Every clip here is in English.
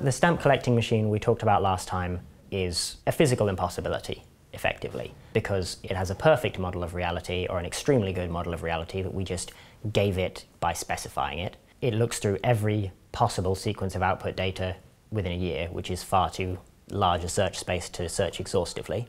The stamp collecting machine we talked about last time is a physical impossibility, effectively, because it has a perfect model of reality or an extremely good model of reality that we just gave it by specifying it. It looks through every possible sequence of output data within a year, which is far too large a search space to search exhaustively.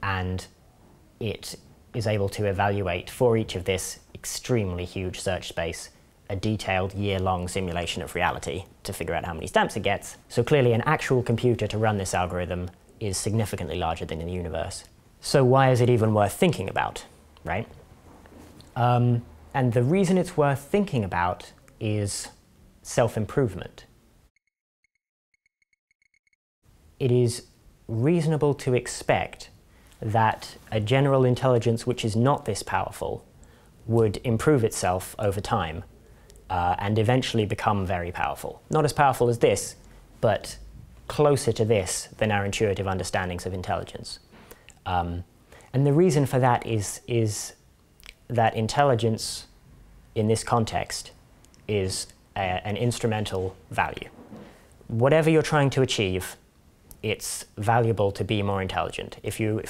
And it is able to evaluate for each of this extremely huge search space a detailed year-long simulation of reality to figure out how many stamps it gets. So clearly an actual computer to run this algorithm is significantly larger than the universe. So why is it even worth thinking about, right? Um, and the reason it's worth thinking about is self-improvement. It is reasonable to expect that a general intelligence which is not this powerful would improve itself over time uh, and eventually become very powerful. Not as powerful as this, but closer to this than our intuitive understandings of intelligence. Um, and the reason for that is, is that intelligence in this context is a, an instrumental value. Whatever you're trying to achieve, it's valuable to be more intelligent. If you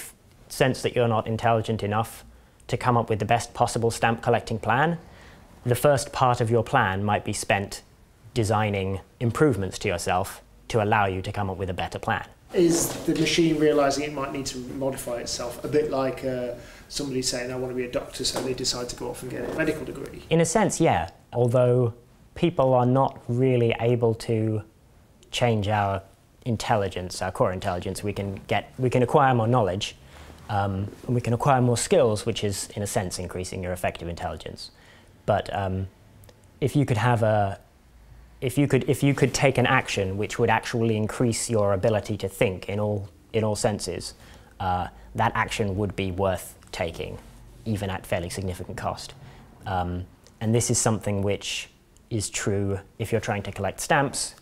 sense that you're not intelligent enough to come up with the best possible stamp collecting plan, the first part of your plan might be spent designing improvements to yourself to allow you to come up with a better plan. Is the machine realizing it might need to modify itself a bit like uh, somebody saying, I want to be a doctor, so they decide to go off and get a medical degree? In a sense, yeah. Although people are not really able to change our intelligence, our core intelligence, we can get, we can acquire more knowledge, um, and we can acquire more skills, which is, in a sense, increasing your effective intelligence. But um, if you could have a, if you could, if you could take an action which would actually increase your ability to think in all, in all senses, uh, that action would be worth taking, even at fairly significant cost. Um, and this is something which is true if you're trying to collect stamps,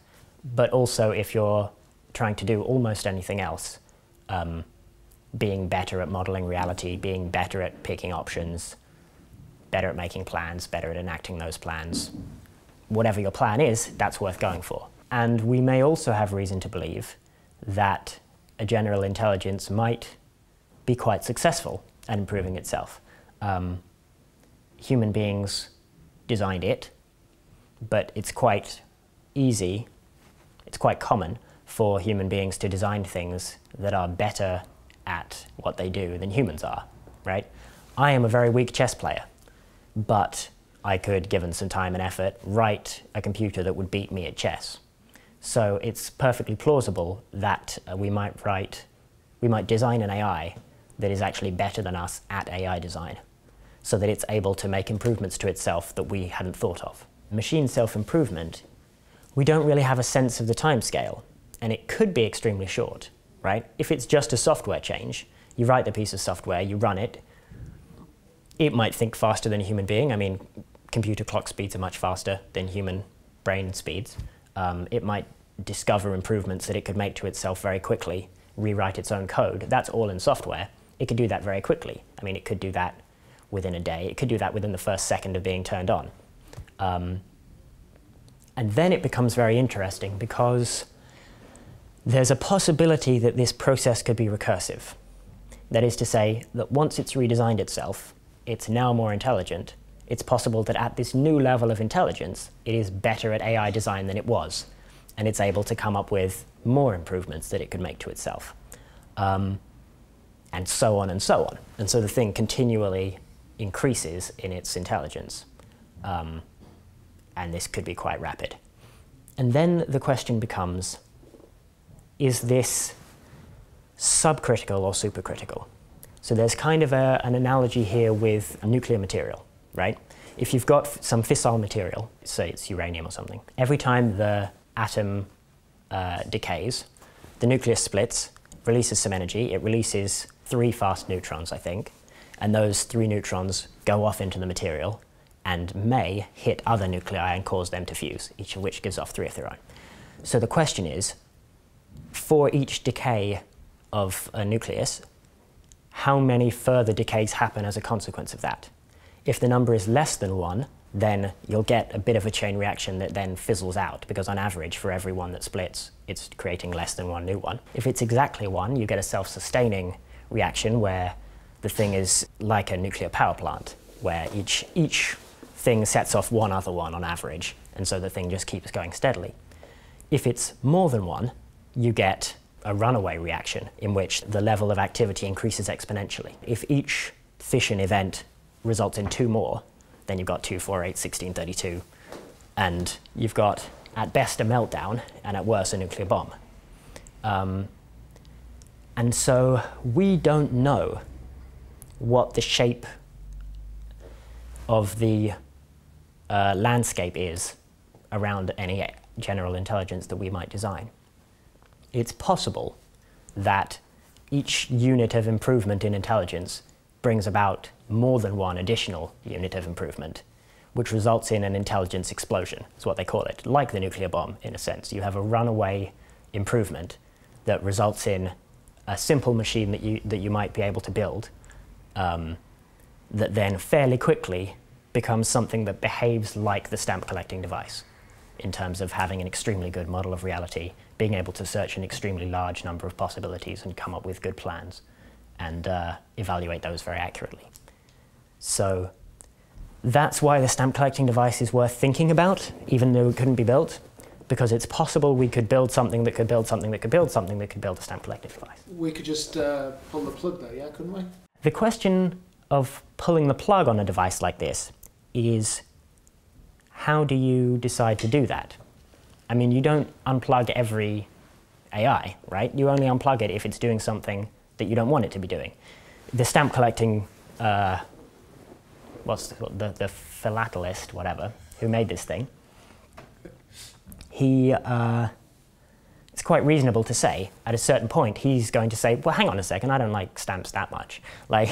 but also if you're trying to do almost anything else. Um, being better at modeling reality, being better at picking options, better at making plans, better at enacting those plans. Whatever your plan is, that's worth going for. And we may also have reason to believe that a general intelligence might be quite successful at improving itself. Um, human beings designed it, but it's quite easy, it's quite common for human beings to design things that are better at what they do than humans are, right? I am a very weak chess player but I could, given some time and effort, write a computer that would beat me at chess. So it's perfectly plausible that uh, we might write, we might design an AI that is actually better than us at AI design, so that it's able to make improvements to itself that we hadn't thought of. Machine self-improvement, we don't really have a sense of the time scale, and it could be extremely short, right? If it's just a software change, you write the piece of software, you run it, it might think faster than a human being. I mean, computer clock speeds are much faster than human brain speeds. Um, it might discover improvements that it could make to itself very quickly, rewrite its own code. That's all in software. It could do that very quickly. I mean, it could do that within a day. It could do that within the first second of being turned on. Um, and then it becomes very interesting because there's a possibility that this process could be recursive. That is to say, that once it's redesigned itself, it's now more intelligent, it's possible that at this new level of intelligence, it is better at AI design than it was, and it's able to come up with more improvements that it could make to itself. Um, and so on and so on. And so the thing continually increases in its intelligence. Um, and this could be quite rapid. And then the question becomes, is this subcritical or supercritical? So there's kind of a, an analogy here with nuclear material, right? If you've got some fissile material, say it's uranium or something, every time the atom uh, decays, the nucleus splits, releases some energy. It releases three fast neutrons, I think, and those three neutrons go off into the material and may hit other nuclei and cause them to fuse, each of which gives off three of their own. So the question is, for each decay of a nucleus, how many further decays happen as a consequence of that. If the number is less than one, then you'll get a bit of a chain reaction that then fizzles out because on average for every one that splits it's creating less than one new one. If it's exactly one you get a self-sustaining reaction where the thing is like a nuclear power plant where each, each thing sets off one other one on average and so the thing just keeps going steadily. If it's more than one you get a runaway reaction in which the level of activity increases exponentially. If each fission event results in two more, then you've got 2, 4, 8, 16, 32, and you've got at best a meltdown and at worst a nuclear bomb. Um, and so we don't know what the shape of the uh, landscape is around any general intelligence that we might design. It's possible that each unit of improvement in intelligence brings about more than one additional unit of improvement, which results in an intelligence explosion, is what they call it, like the nuclear bomb in a sense. You have a runaway improvement that results in a simple machine that you, that you might be able to build um, that then fairly quickly becomes something that behaves like the stamp collecting device in terms of having an extremely good model of reality, being able to search an extremely large number of possibilities and come up with good plans and uh, evaluate those very accurately. So that's why the stamp collecting device is worth thinking about, even though it couldn't be built, because it's possible we could build something that could build something that could build something that could build a stamp collecting device. We could just uh, pull the plug there, yeah, couldn't we? The question of pulling the plug on a device like this is how do you decide to do that? I mean, you don't unplug every AI, right? You only unplug it if it's doing something that you don't want it to be doing. The stamp collecting, uh, what's the, the, the, philatelist, whatever, who made this thing, he, uh, it's quite reasonable to say at a certain point he's going to say, well, hang on a second, I don't like stamps that much. Like,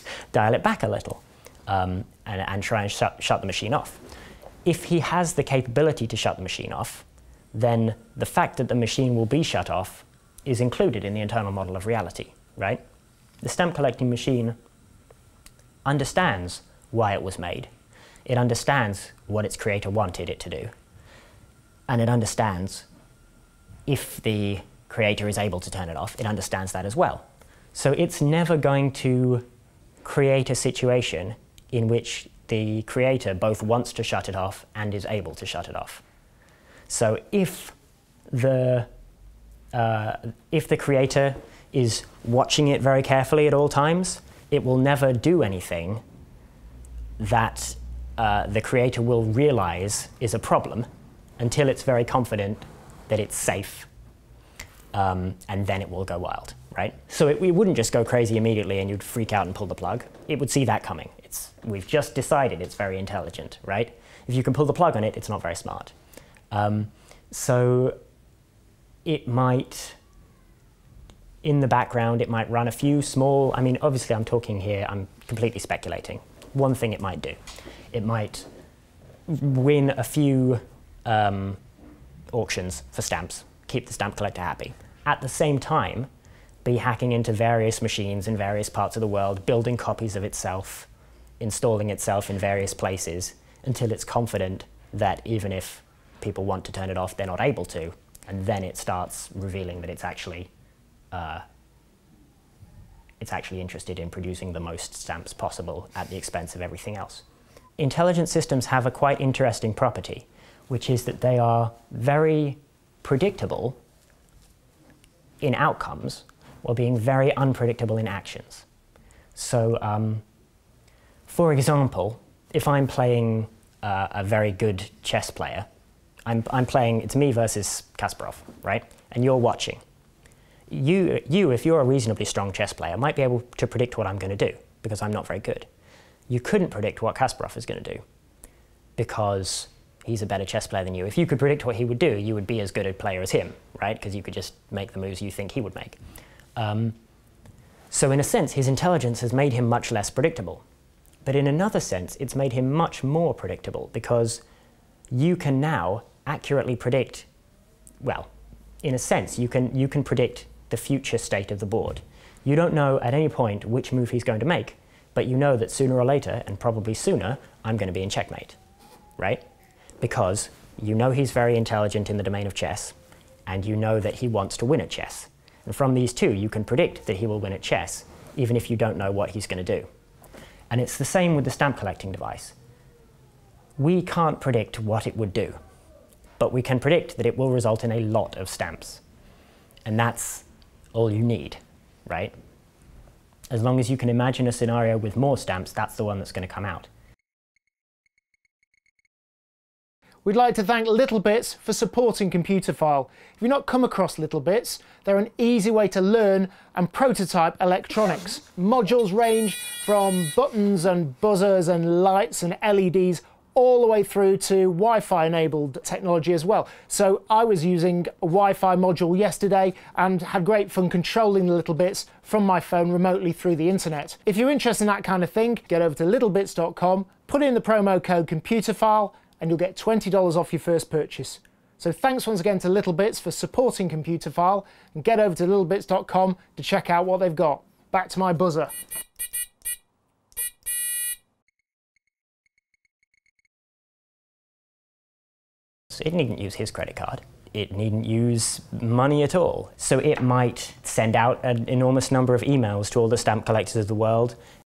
dial it back a little um, and, and, try and shut, shut the machine off. If he has the capability to shut the machine off, then the fact that the machine will be shut off is included in the internal model of reality right? The stamp collecting machine understands why it was made. It understands what its creator wanted it to do. And it understands if the creator is able to turn it off, it understands that as well. So it's never going to create a situation in which the creator both wants to shut it off and is able to shut it off. So if the, uh, if the creator is watching it very carefully at all times, it will never do anything that uh, the creator will realize is a problem until it's very confident that it's safe, um, and then it will go wild, right? So it, it, wouldn't just go crazy immediately and you'd freak out and pull the plug. It would see that coming. It's, we've just decided it's very intelligent, right? If you can pull the plug on it, it's not very smart. Um, so it might in the background, it might run a few small, I mean, obviously I'm talking here, I'm completely speculating. One thing it might do, it might win a few um, auctions for stamps, keep the stamp collector happy. At the same time, be hacking into various machines in various parts of the world, building copies of itself, installing itself in various places until it's confident that even if people want to turn it off, they're not able to. And then it starts revealing that it's actually uh, it's actually interested in producing the most stamps possible at the expense of everything else. Intelligent systems have a quite interesting property, which is that they are very predictable in outcomes while being very unpredictable in actions. So, um, for example, if I'm playing uh, a very good chess player, I'm, I'm playing, it's me versus Kasparov, right? And you're watching you, you, if you're a reasonably strong chess player, might be able to predict what I'm going to do because I'm not very good. You couldn't predict what Kasparov is going to do because he's a better chess player than you. If you could predict what he would do, you would be as good a player as him, right? Because you could just make the moves you think he would make. Um, so in a sense, his intelligence has made him much less predictable. But in another sense, it's made him much more predictable because you can now accurately predict, well, in a sense, you can, you can predict the future state of the board. You don't know at any point which move he's going to make, but you know that sooner or later, and probably sooner, I'm going to be in checkmate. right? Because you know he's very intelligent in the domain of chess, and you know that he wants to win at chess. And from these two, you can predict that he will win at chess, even if you don't know what he's going to do. And it's the same with the stamp collecting device. We can't predict what it would do, but we can predict that it will result in a lot of stamps. And that's all you need, right? As long as you can imagine a scenario with more stamps, that's the one that's going to come out. We'd like to thank LittleBits for supporting Computerphile. If you've not come across LittleBits, they're an easy way to learn and prototype electronics. Modules range from buttons and buzzers and lights and LEDs all the way through to Wi-Fi enabled technology as well. So I was using a Wi-Fi module yesterday and had great fun controlling the LittleBits from my phone remotely through the internet. If you're interested in that kind of thing, get over to littlebits.com, put in the promo code computerphile and you'll get $20 off your first purchase. So thanks once again to LittleBits for supporting Computerphile and get over to littlebits.com to check out what they've got. Back to my buzzer. So it needn't use his credit card. It needn't use money at all. So it might send out an enormous number of emails to all the stamp collectors of the world